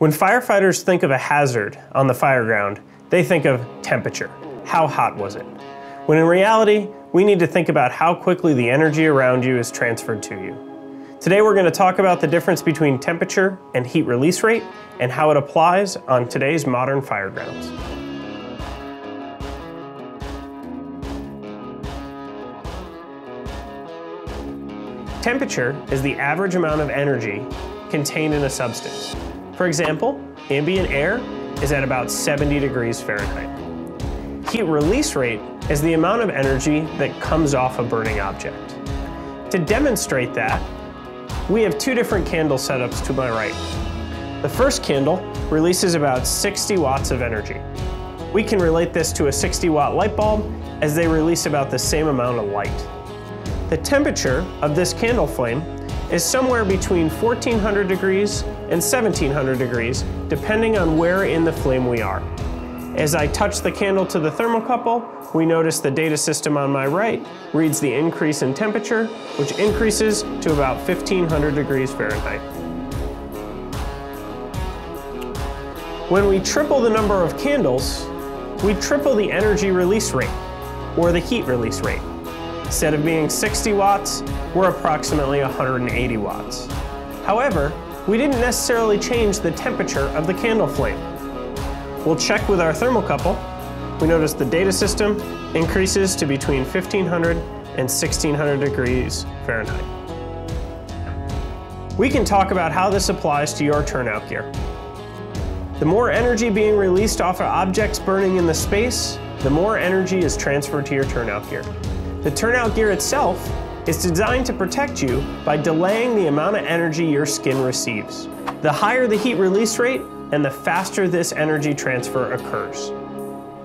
When firefighters think of a hazard on the fire ground, they think of temperature. How hot was it? When in reality, we need to think about how quickly the energy around you is transferred to you. Today we're going to talk about the difference between temperature and heat release rate and how it applies on today's modern fire grounds. Temperature is the average amount of energy contained in a substance. For example, ambient air is at about 70 degrees Fahrenheit. Heat release rate is the amount of energy that comes off a burning object. To demonstrate that, we have two different candle setups to my right. The first candle releases about 60 watts of energy. We can relate this to a 60 watt light bulb as they release about the same amount of light. The temperature of this candle flame is somewhere between 1400 degrees and 1700 degrees, depending on where in the flame we are. As I touch the candle to the thermocouple, we notice the data system on my right reads the increase in temperature, which increases to about 1500 degrees Fahrenheit. When we triple the number of candles, we triple the energy release rate, or the heat release rate. Instead of being 60 watts, we're approximately 180 watts. However, we didn't necessarily change the temperature of the candle flame. We'll check with our thermocouple. We notice the data system increases to between 1500 and 1600 degrees Fahrenheit. We can talk about how this applies to your turnout gear. The more energy being released off of objects burning in the space, the more energy is transferred to your turnout gear. The turnout gear itself is designed to protect you by delaying the amount of energy your skin receives. The higher the heat release rate and the faster this energy transfer occurs.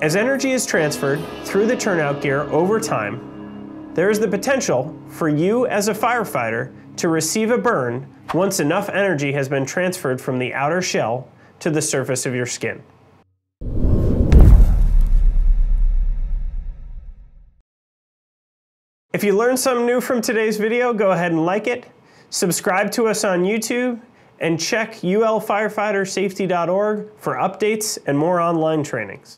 As energy is transferred through the turnout gear over time, there is the potential for you as a firefighter to receive a burn once enough energy has been transferred from the outer shell to the surface of your skin. If you learned something new from today's video, go ahead and like it, subscribe to us on YouTube, and check ulfirefightersafety.org for updates and more online trainings.